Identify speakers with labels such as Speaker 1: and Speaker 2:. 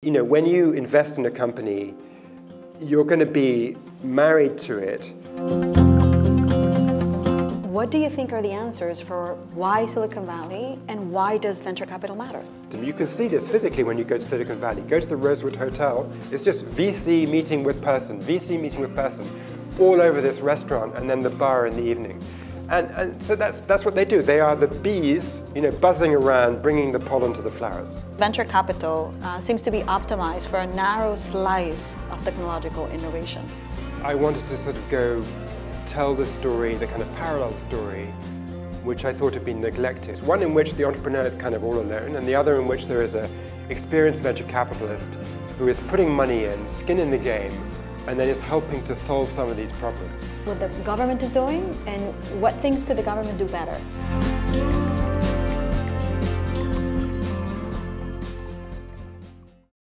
Speaker 1: You know, when you invest in a company, you're going to be married to it.
Speaker 2: What do you think are the answers for why Silicon Valley and why does venture capital matter?
Speaker 1: You can see this physically when you go to Silicon Valley. Go to the Rosewood Hotel, it's just VC meeting with person, VC meeting with person, all over this restaurant and then the bar in the evening. And, and so that's, that's what they do. They are the bees, you know, buzzing around, bringing the pollen to the flowers.
Speaker 2: Venture capital uh, seems to be optimized for a narrow slice of technological innovation.
Speaker 1: I wanted to sort of go tell the story, the kind of parallel story, which I thought had been neglected. One in which the entrepreneur is kind of all alone, and the other in which there is an experienced venture capitalist who is putting money in, skin in the game, and then is helping to solve some of these problems.
Speaker 2: What the government is doing and what things could the government do better?